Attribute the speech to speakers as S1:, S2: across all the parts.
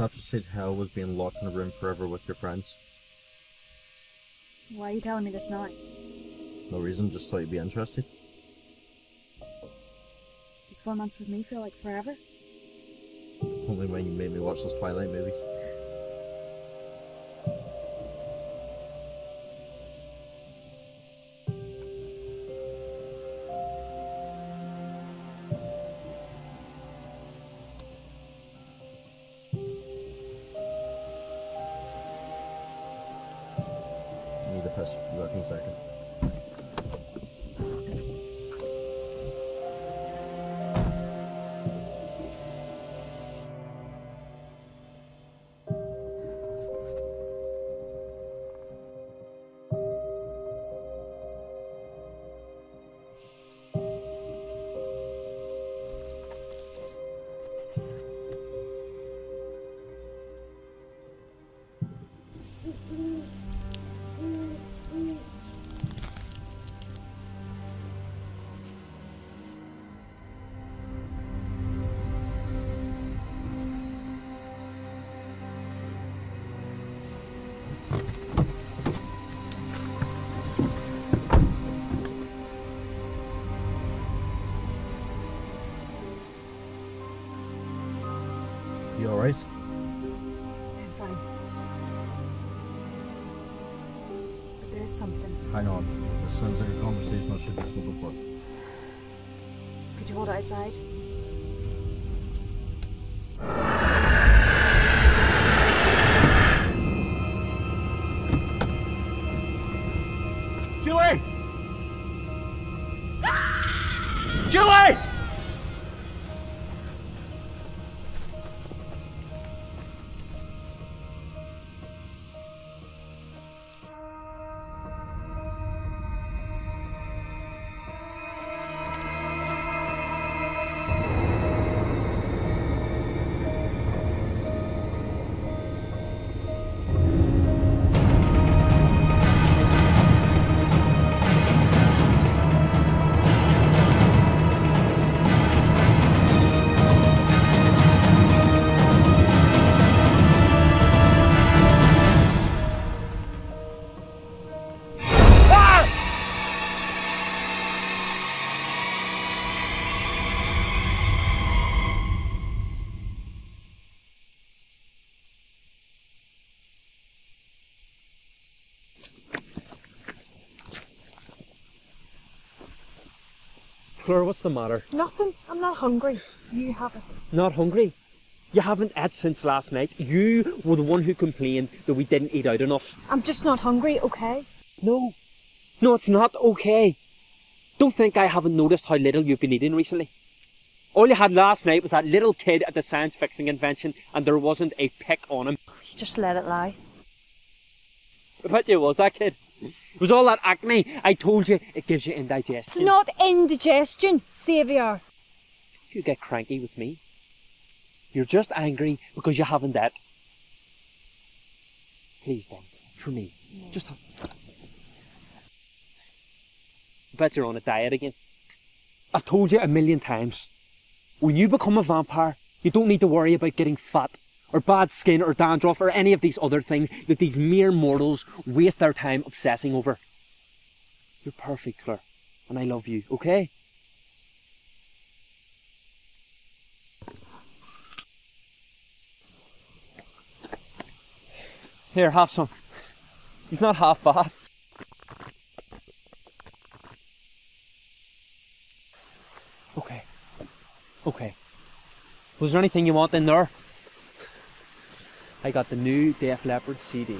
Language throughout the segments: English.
S1: Sartre said hell was being locked in a room forever with your friends.
S2: Why are you telling me this now?
S1: No reason, just thought you'd be interested.
S2: Does four months with me feel like forever?
S1: Only when you made me watch those Twilight movies.
S2: Something.
S1: Hang on. This sounds like a conversation I should be spoken for.
S2: Could you hold it outside?
S3: Claire, what's the matter?
S4: Nothing. I'm not hungry. You have it.
S3: Not hungry? You haven't ate since last night. You were the one who complained that we didn't eat out enough.
S4: I'm just not hungry, okay?
S3: No. No, it's not okay. Don't think I haven't noticed how little you've been eating recently. All you had last night was that little kid at the science fiction convention, and there wasn't a pick on him.
S4: You just let it lie.
S3: I bet you it was that kid. It was all that acne. I told you it gives you indigestion.
S4: It's not indigestion, Xavier.
S3: You get cranky with me. You're just angry because you haven't that. Please don't. For me. Just have. I bet you're on a diet again. I've told you a million times. When you become a vampire, you don't need to worry about getting fat, or bad skin, or dandruff, or any of these other things that these mere mortals waste their time obsessing over. You're perfect, Claire, and I love you, okay? Here, have some. He's not half bad. Okay. Okay. Was there anything you want in there? I got the new Def Leppard CD.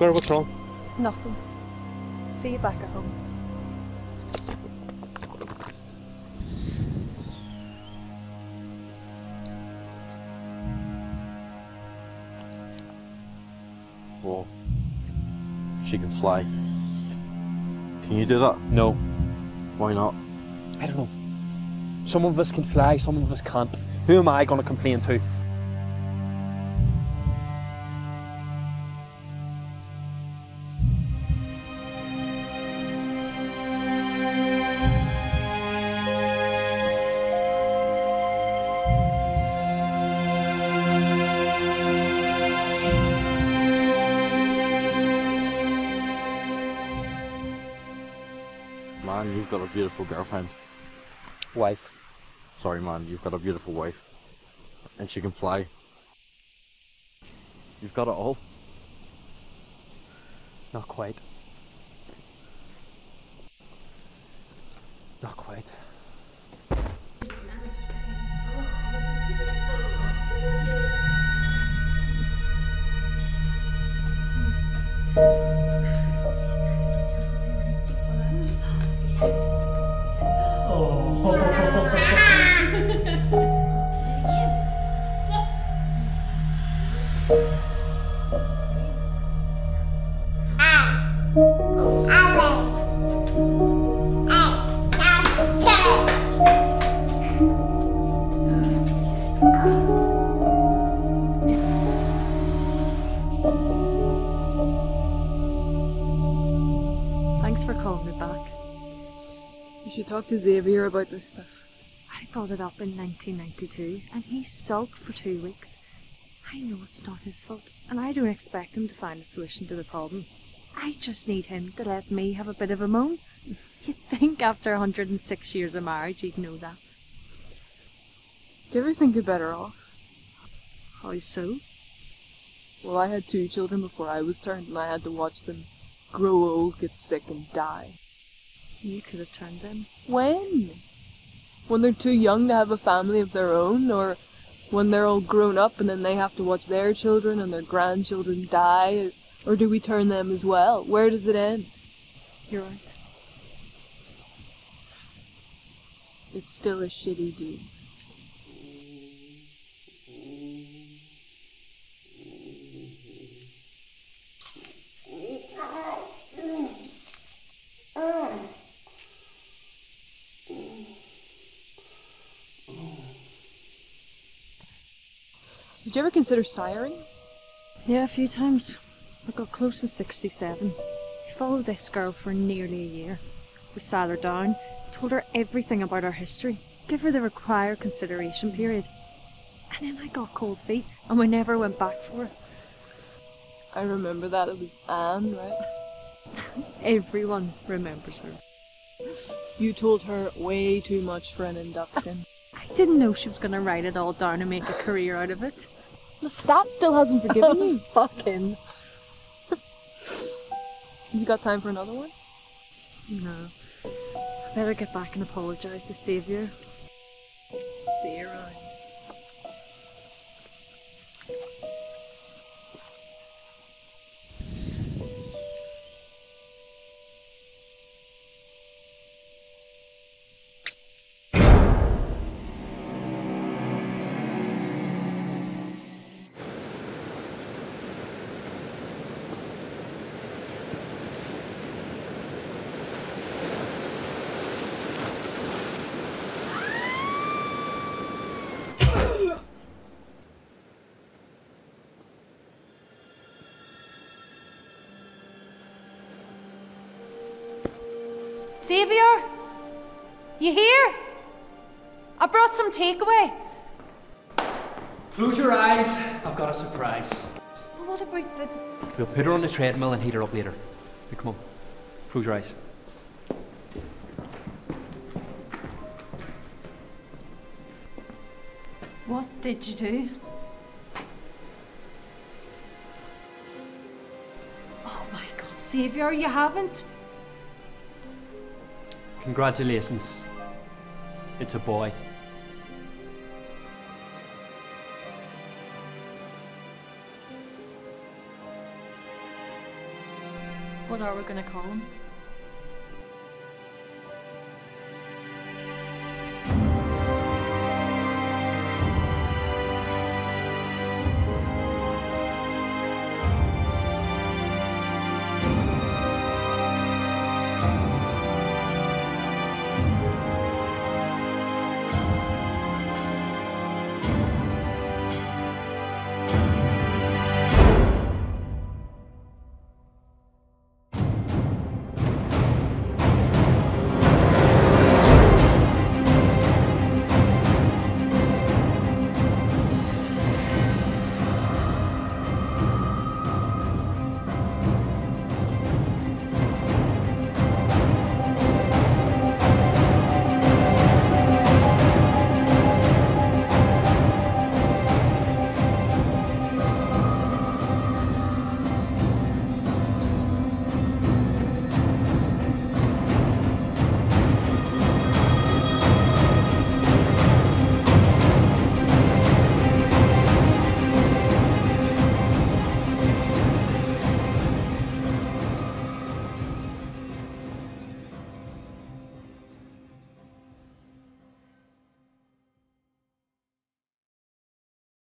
S3: Claire, what's wrong?
S4: Nothing. See you back at home.
S1: Well, she can fly. Can you do that?
S3: No.
S1: Why not?
S3: I don't know. Some of us can fly, some of us can't. Who am I going to complain to?
S1: You've got a beautiful girlfriend.
S3: Wife.
S1: Sorry, man, you've got a beautiful wife. And she can fly. You've got it all.
S3: Not quite. Not quite.
S5: Talk to Xavier about this stuff.
S4: I brought it up in 1992 and he sulked for two weeks. I know it's not his fault and I don't expect him to find a solution to the problem. I just need him to let me have a bit of a moan. You'd think after 106 years of marriage he'd know that.
S5: Do you ever think you're better off?
S4: How so?
S5: Well, I had two children before I was turned, and I had to watch them grow old, get sick, and die.
S4: You could have turned them.
S5: When? When they're too young to have a family of their own, or when they're all grown up and then they have to watch their children and their grandchildren die, or do we turn them as well? Where does it end?
S4: You're right.
S5: It's still a shitty deal. Did you ever consider siring?
S4: Yeah, a few times. I got close in 67. We followed this girl for nearly a year. We sat her down, told her everything about our history, give her the required consideration period. And then I got cold feet, and we never went back for it.
S5: I remember that. It was Anne, right?
S4: Everyone remembers her.
S5: You told her way too much for an induction.
S4: I didn't know she was going to write it all down and make a career out of it.
S5: Lestat still hasn't forgiven you.
S4: Fucking.
S5: You got time for another one?
S4: No. I better get back and apologise to Xavier.
S5: See you around.
S4: Xavier? You here? I brought some takeaway.
S3: Close your eyes. I've got a surprise.
S4: Well, what about the.
S3: We'll put her on the treadmill and heat her up later. Now, come on. Close your eyes.
S4: What did you do? Oh my god, Xavier, you haven't?
S3: Congratulations. It's a boy.
S4: What are we going to call him?